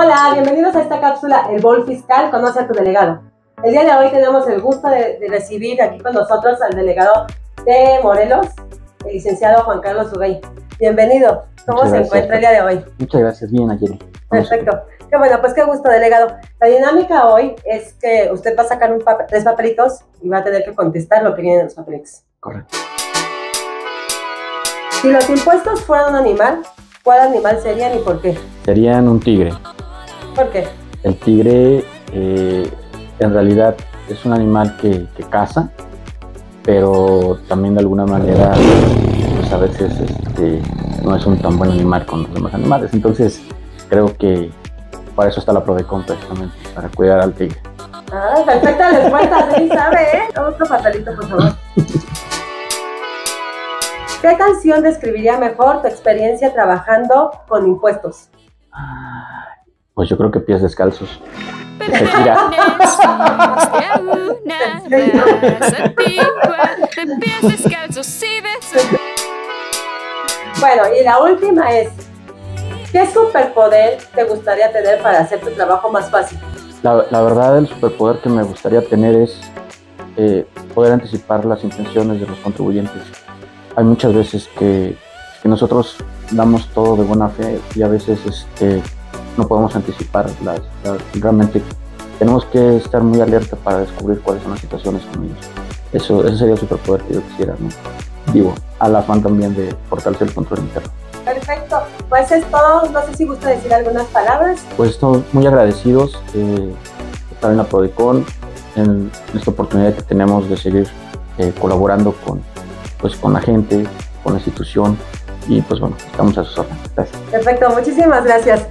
Hola, bienvenidos a esta cápsula El Bol Fiscal, conoce a tu delegado. El día de hoy tenemos el gusto de, de recibir aquí con nosotros al delegado de Morelos, el licenciado Juan Carlos Ugay. Bienvenido. ¿Cómo Muchas se gracias. encuentra el día de hoy? Muchas gracias, bien, Ayeli. Perfecto. Qué bueno, pues qué gusto, delegado. La dinámica hoy es que usted va a sacar un papel- tres papelitos y va a tener que contestar lo que viene en los papelitos. Correcto. Si los impuestos fueran un animal, ¿cuál animal serían y por qué? Serían un tigre. ¿Por qué? El tigre eh, en realidad es un animal que, que caza, pero también de alguna manera pues a veces este, no es un tan buen animal con los demás animales. Entonces creo que para eso está la Prodecon precisamente, para cuidar al tigre. Ah, perfecta respuesta, sí sabe, ¿eh? Otro papelito, por favor. ¿Qué canción describiría mejor tu experiencia trabajando con impuestos? Pues yo creo que pies descalzos. Y besos. Bueno, y la última es, ¿qué superpoder te gustaría tener para hacer tu trabajo más fácil? La, la verdad, el superpoder que me gustaría tener es eh, poder anticipar las intenciones de los contribuyentes. Hay muchas veces que, que nosotros damos todo de buena fe y a veces este, no podemos anticipar las, las- realmente tenemos que estar muy alerta para descubrir cuáles son las situaciones con ellos. Eso, ese sería el superpoder que yo quisiera, ¿no? Digo, al afán también de fortalecer el control interno. Perfecto, pues es todo. No sé si gusta decir algunas palabras. Pues estamos muy agradecidos eh, de estar en la Prodecon, en esta oportunidad que tenemos de seguir eh, colaborando con, pues, con la gente, con la institución y pues bueno, estamos a sus órdenes. Gracias. Perfecto, muchísimas gracias.